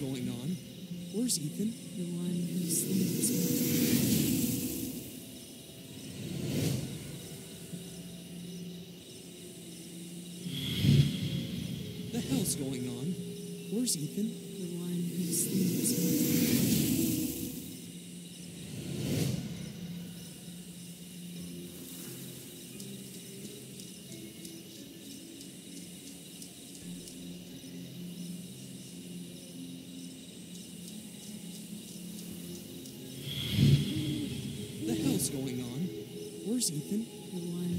going on? Where's Ethan? The one who sleeps The hell's going on? Where's Ethan? the one who sleeps On? Ethan?